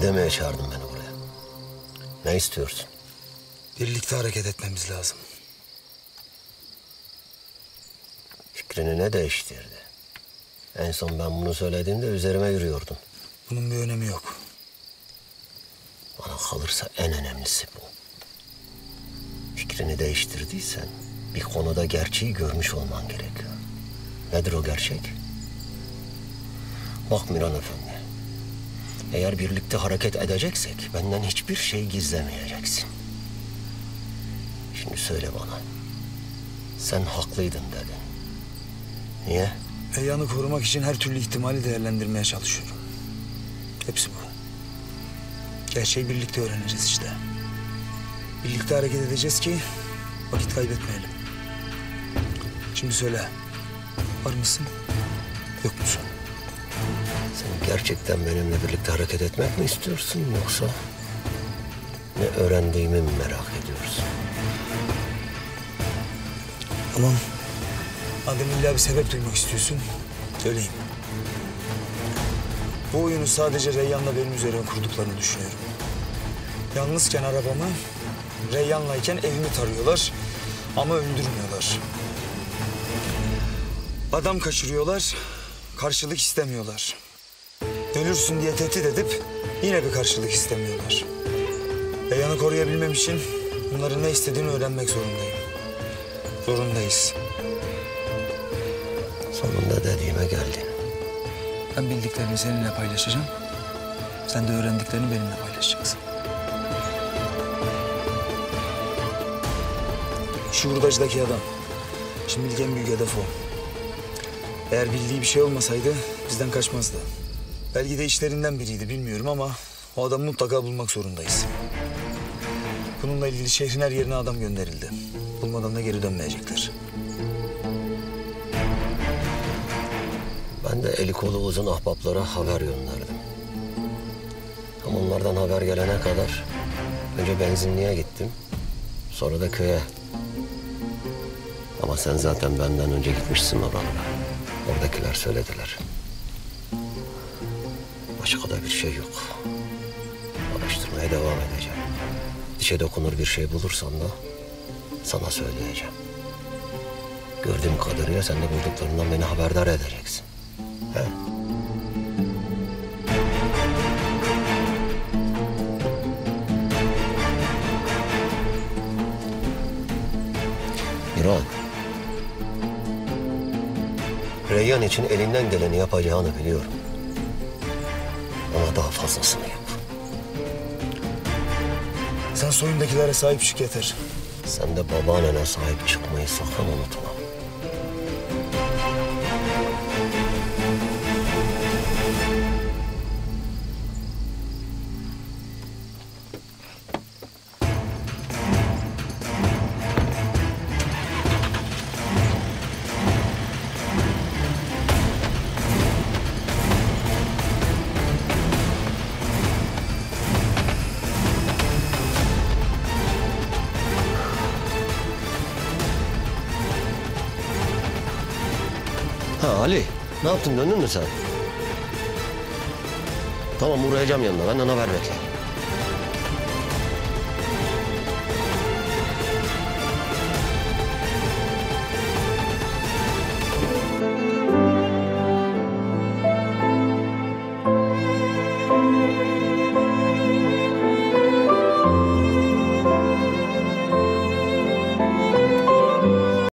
Ne demeye çağırdın beni buraya? Ne istiyorsun? Birlikte hareket etmemiz lazım. Fikrini ne değiştirdi? En son ben bunu söylediğimde üzerime yürüyordun. Bunun bir önemi yok. Bana kalırsa en önemlisi bu. Fikrini değiştirdiysen bir konuda gerçeği görmüş olman gerekiyor. Nedir o gerçek? Bak Miran Efendi. Eğer birlikte hareket edeceksek benden hiçbir şey gizlemeyeceksin. Şimdi söyle bana. Sen haklıydın dedin. Niye? Reyyan'ı korumak için her türlü ihtimali değerlendirmeye çalışıyorum. Hepsi bu. Gerçeği birlikte öğreneceğiz işte. Birlikte hareket edeceğiz ki vakit kaybetmeyelim. Şimdi söyle. Var mısın? Yok musun? Sen gerçekten benimle birlikte hareket etmek mi istiyorsun yoksa ne öğrendiğimi mi merak ediyorsun? Tamam. Madem illa bir sebep duymak istiyorsun, söyleyeyim. Bu oyunu sadece Reyyan'la benim üzerime kurduklarını düşünüyorum. Yalnızken arabamı, Reyyan'layken evimi tarıyorlar ama öldürmüyorlar. Adam kaçırıyorlar, karşılık istemiyorlar. Ölürsün diye tehdit edip yine bir karşılık istemiyorlar. Reyyan'ı koruyabilmem için bunların ne istediğini öğrenmek zorundayım. Zorundayız. Sonunda dediğime geldin. Ben bildiklerimi seninle paylaşacağım. Sen de öğrendiklerini benimle paylaşacaksın. Şu hurdacıdaki adam. Şimdilik en büyük hedef o. Eğer bildiği bir şey olmasaydı bizden kaçmazdı. Belki de işlerinden biriydi bilmiyorum ama o adamı mutlaka bulmak zorundayız. Bununla ilgili şehrin her yerine adam gönderildi. Bulmadan da geri dönmeyecekler. Ben de eli kolu uzun ahbaplara haber gönderdim. Ama onlardan haber gelene kadar önce benzinliğe gittim. Sonra da köye. Ama sen zaten benden önce gitmişsin oralara. Oradakiler söylediler. Da bir şey yok. Araştırmaya devam edeceğim. Dişe dokunur bir şey bulursam da sana söyleyeceğim. Gördüğüm kadarıyla sen de bulduklarından beni haberdar edeceksin. He? İran. Reyyan için elinden geleni yapacağını biliyorum. Ama daha fazlasını yap. Sen soyundakilere sahip çık yeter. Sen de babaannene sahip çıkmayı sakın unutma. Ha Ali, ne yaptın döndün mü sen? Tamam uğrayacağım yanına, benden haber bekle.